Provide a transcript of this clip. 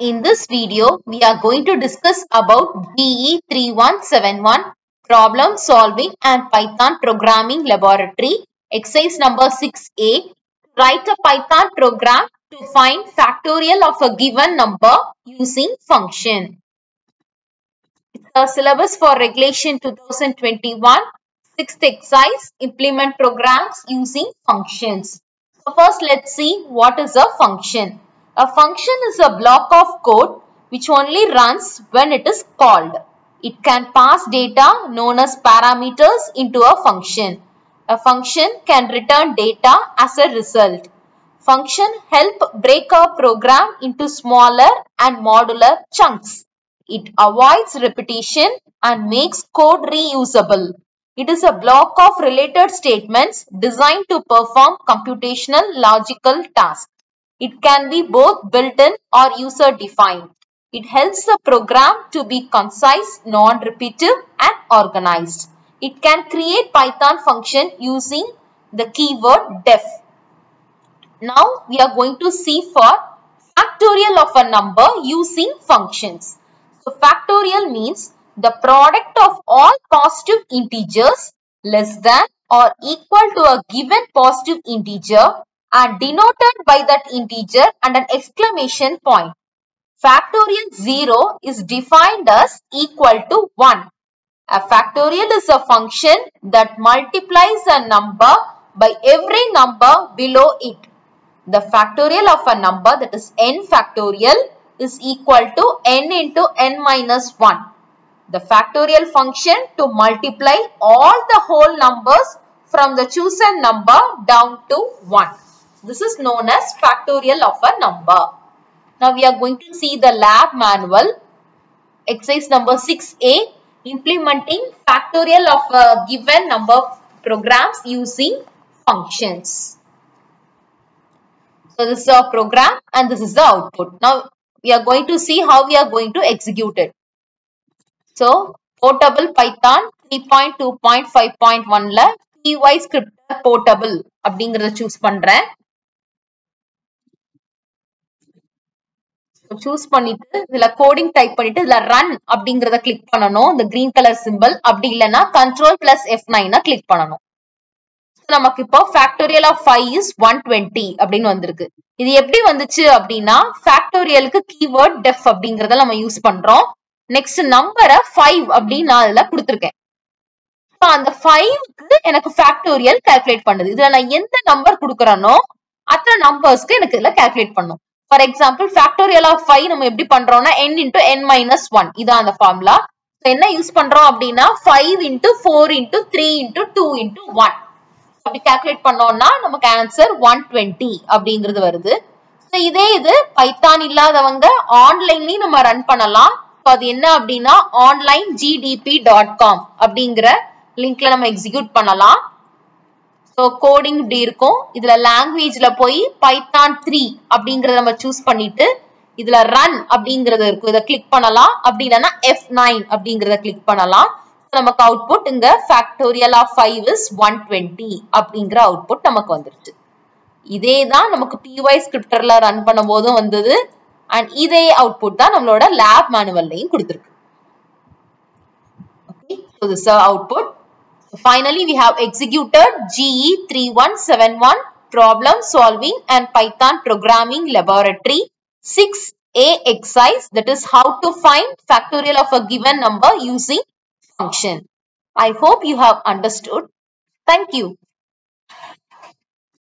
In this video, we are going to discuss about GE3171 Problem Solving and Python Programming Laboratory, exercise number 6a. Write a Python program to find factorial of a given number using function. It's a syllabus for regulation 2021, sixth exercise, implement programs using functions. So first let's see what is a function. A function is a block of code which only runs when it is called. It can pass data known as parameters into a function. A function can return data as a result. Function help break a program into smaller and modular chunks. It avoids repetition and makes code reusable. It is a block of related statements designed to perform computational logical tasks. It can be both built-in or user-defined. It helps the program to be concise, non-repetitive and organized. It can create Python function using the keyword def. Now we are going to see for factorial of a number using functions. So factorial means the product of all positive integers less than or equal to a given positive integer and denoted by that integer and an exclamation point. Factorial 0 is defined as equal to 1. A factorial is a function that multiplies a number by every number below it. The factorial of a number that is n factorial is equal to n into n minus 1. The factorial function to multiply all the whole numbers from the chosen number down to 1. This is known as factorial of a number. Now we are going to see the lab manual, exercise number 6a, implementing factorial of a given number of programs using functions. So this is our program and this is the output. Now we are going to see how we are going to execute it. So portable Python 3.2.5.1ல py scripter portable அப்படிங்கறத choose பண்றேன். Choose பண்ணிட்டு இதுல coding type பண்ணிட்டு இதுல run அப்படிங்கறத click பண்ணணும். இந்த கிரீன் கலர் சிம்பிள் அப்படி இல்லைன்னா control plus F nine click பண்ணணும். நமக்கு இப்போ factorial of five is one twenty அப்படின்னு வந்திருக்கு. இது எப்படி வந்துச்சு அப்படின்னா ஃபேக்டோரியலுக்கு கீவேர்ட் டெஃப் அப்படிங்கறத நம்ம யூஸ் பண்றோம். நெக்ஸ்ட் நம்பரை ஃபைவ் அப்படின்னு நான் இதுல கொடுத்துருக்கேன். அந்த ஃபைவ்க்கு எனக்கு ஃபேக்டோரியல் கால்குலேட் பண்ணுது. இதுல நான் எந்த நம்பர் கொடுக்குறேனோ அத்தனை நம்பர்ஸ்க்கு எனக்கு இதுல கால்குலேட் பண்ணும். For example factorial of five நம்ம எப்படி பண்றோம்னா N into N minus one இதான் அந்த ஃபார்முலா என்ன யூஸ் பண்றோம் அப்படின்னா five into four into three into two into one அப்படி கால்குலேட் பண்ணோம்னா நமக்கு ஆன்சர் ஒன் டுவெண்ட்டி அப்படிங்கிறது வருது. இதே இது பைத்தான் இல்லாதவங்க ஆன்லைன்லயும் நம்ம ரன் பண்ணலாம். அது என்ன அப்படின்னா ஆன்லைன் ஜிடிபி டாட் காம் அப்படிங்கிற லிங்க்ல நம்ம எக்ஸிக்யூட் பண்ணலாம். கோடிங் இப்படி இருக்கும். இதுல லாங்குவேஜ்ல போய் பைத்தான் த்ரீ அப்படிங்கறத நம்ம சூஸ் பண்ணிட்டு இதுல ரன் அப்படிங்கறது இருக்கும். இதை கிளிக் பண்ணலாம். அப்படி இல்லைன்னா எஃப் நைன் அப்படிங்கறத கிளிக் பண்ணலாம். நமக்கு அவுட்புட் இங்க factorial of five is one twenty அப்படிங்கிற அவுட்புட் நமக்கு வந்துருச்சு. இதே தான் நமக்கு பிஒய் ஸ்கிரிப்டர்ல ரன் பண்ணும் போதும் வந்தது. அண்ட் இதே அவுட்புட் தான் நம்மளோட லேப் மேனுவல்லையும் கொடுத்துருக்கு. Okay so finally we have executed GE3171 problem solving and Python programming laboratory 6a exercise that is how to find factorial of a given number using function. I hope you have understood. Thank you.